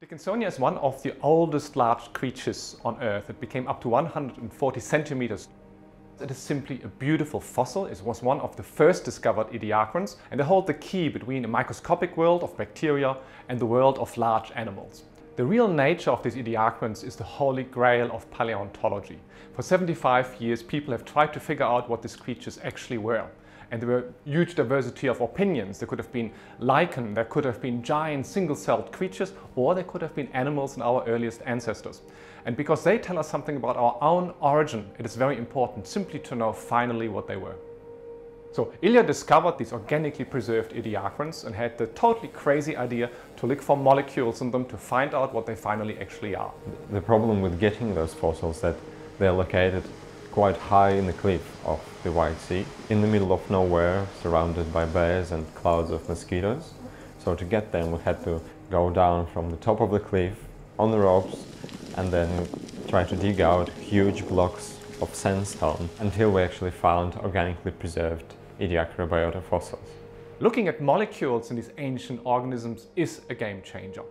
Dickinsonia is one of the oldest large creatures on Earth. It became up to 140 centimeters. It is simply a beautiful fossil. It was one of the first discovered ediacarans and they hold the key between a microscopic world of bacteria and the world of large animals. The real nature of these ediacarans is the holy grail of paleontology. For 75 years people have tried to figure out what these creatures actually were and there were huge diversity of opinions. There could have been lichen, there could have been giant single-celled creatures, or there could have been animals in our earliest ancestors. And because they tell us something about our own origin, it is very important simply to know finally what they were. So Ilya discovered these organically preserved ediacarans and had the totally crazy idea to look for molecules in them to find out what they finally actually are. The problem with getting those fossils that they're located quite high in the cliff of the White Sea, in the middle of nowhere, surrounded by bears and clouds of mosquitoes. So to get them we had to go down from the top of the cliff on the ropes and then try to dig out huge blocks of sandstone until we actually found organically preserved Ediacara fossils. Looking at molecules in these ancient organisms is a game changer.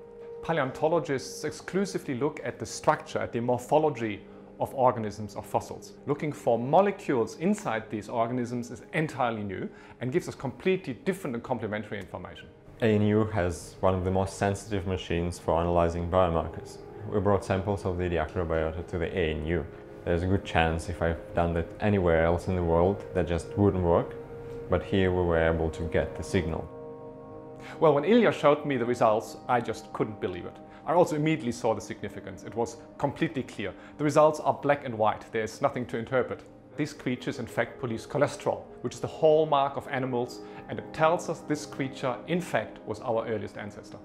Paleontologists exclusively look at the structure, at the morphology of organisms or fossils. Looking for molecules inside these organisms is entirely new and gives us completely different and complementary information. ANU has one of the most sensitive machines for analyzing biomarkers. We brought samples of the Ediacara biota to the ANU. There's a good chance if I've done that anywhere else in the world that just wouldn't work, but here we were able to get the signal. Well, when Ilya showed me the results, I just couldn't believe it. I also immediately saw the significance. It was completely clear. The results are black and white. There's nothing to interpret. These creatures in fact produce cholesterol, which is the hallmark of animals, and it tells us this creature in fact was our earliest ancestor.